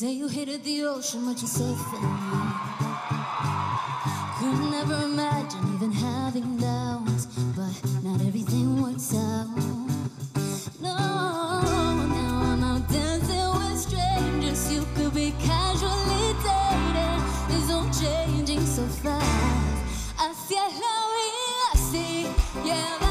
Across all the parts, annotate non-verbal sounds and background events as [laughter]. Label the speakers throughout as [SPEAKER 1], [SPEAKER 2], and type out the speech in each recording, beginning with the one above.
[SPEAKER 1] say you hated the ocean, but you surfing me. Could never imagine even having doubts, but not everything works out. No, now I'm out dancing with strangers. You could be casually dating. It's all changing so fast. Es la vida, sí. Yeah,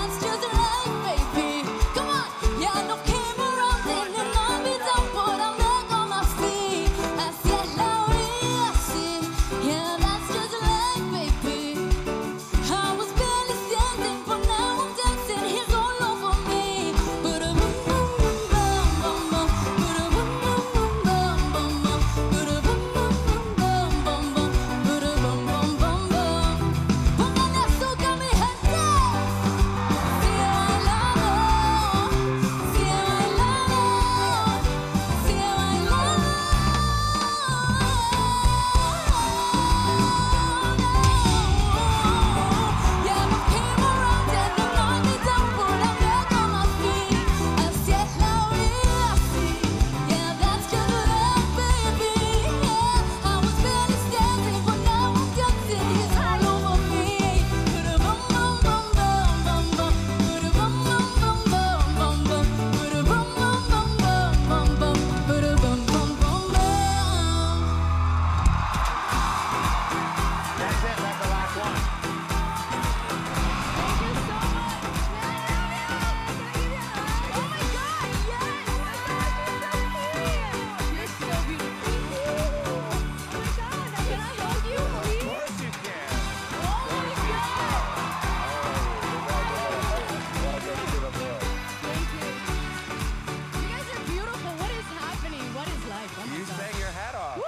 [SPEAKER 2] You sang your hat off.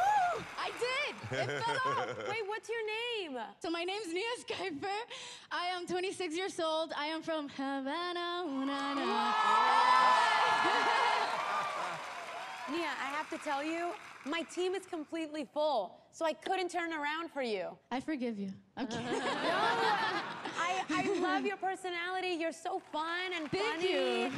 [SPEAKER 3] I did. It fell [laughs] off. Wait, what's your name?
[SPEAKER 1] So my name's Nia Skyfer. I am 26 years old. I am from Havana. Una. [laughs]
[SPEAKER 3] Nia, I have to tell you, my team is completely full, so I couldn't turn around for you.
[SPEAKER 1] I forgive you. I'm kidding. [laughs]
[SPEAKER 3] I, I love your personality. You're so fun and
[SPEAKER 1] Thank
[SPEAKER 3] funny.
[SPEAKER 1] you.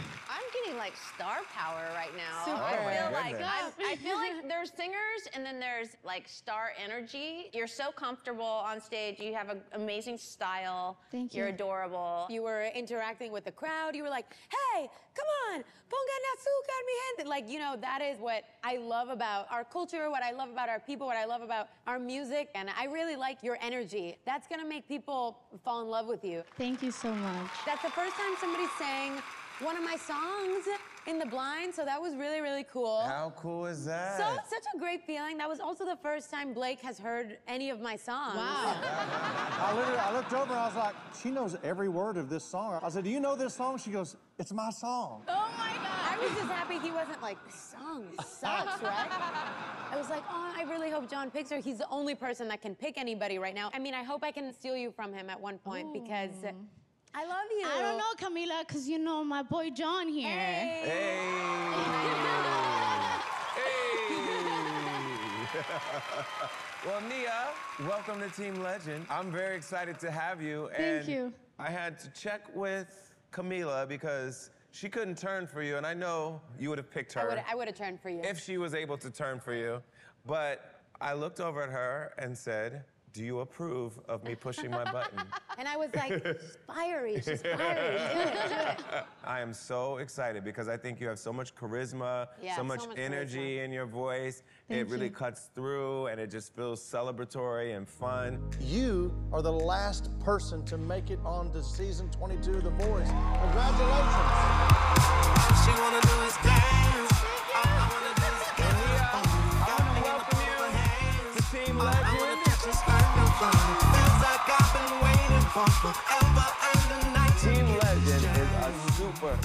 [SPEAKER 4] I'm getting like star power right now.
[SPEAKER 1] Super.
[SPEAKER 4] I
[SPEAKER 1] Oh my
[SPEAKER 4] feel like. I'm, I feel like there's singers and then there's like star energy. You're so comfortable on stage. You have an amazing style.
[SPEAKER 1] Thank
[SPEAKER 4] You're
[SPEAKER 1] you.
[SPEAKER 4] adorable.
[SPEAKER 3] You were interacting with the crowd. You were like, hey, come on, pongan azúcar, mi gente. Like, you know, that is what I love about our culture, what I love about our people, what I love about our music. And I really like your energy. That's gonna make people fall in love with you.
[SPEAKER 1] Thank you so much.
[SPEAKER 3] That's the first time somebody sang one of my songs in the blind, so that was really, really cool.
[SPEAKER 2] How cool is that?
[SPEAKER 3] So such a great feeling. That was also the first time Blake has heard any of my songs.
[SPEAKER 1] Wow.
[SPEAKER 5] I literally, I looked over and I was like, she knows every word of this song. I said, do you know this song? She goes, it's my song.
[SPEAKER 3] Oh my god! I was just happy he wasn't like, this song sucks, right? I was like, oh, I really hope John picks her. He's the only person that can pick anybody right now. I mean, I hope I can steal you from him at one point because uh, I love you.
[SPEAKER 1] I don't know, Camila, because you know my boy John here.
[SPEAKER 3] Hey.
[SPEAKER 2] Hey. [laughs] well, Nia, welcome to Team Legend. I'm very excited to have you.
[SPEAKER 1] Thank
[SPEAKER 2] and
[SPEAKER 1] you.
[SPEAKER 2] I had to check with Camila because she couldn't turn for you, and I know you would have picked
[SPEAKER 3] I
[SPEAKER 2] her
[SPEAKER 3] would I would have turned for you.
[SPEAKER 2] if she was able to turn for you. But I looked over at her and said, Do you approve of me pushing my button? [laughs]
[SPEAKER 3] and I was like, she's fiery, she's fiery. Do it, do it.
[SPEAKER 2] I am so excited because I think you have so much charisma,
[SPEAKER 3] Yeah,
[SPEAKER 2] so
[SPEAKER 3] so
[SPEAKER 2] much
[SPEAKER 3] much
[SPEAKER 2] energy in your voice. it really
[SPEAKER 1] you.
[SPEAKER 2] cuts through and it just feels celebratory and fun.
[SPEAKER 5] You are the last person to make it on to season 22 of The Voice. Congratulations.
[SPEAKER 2] Team Legend is a super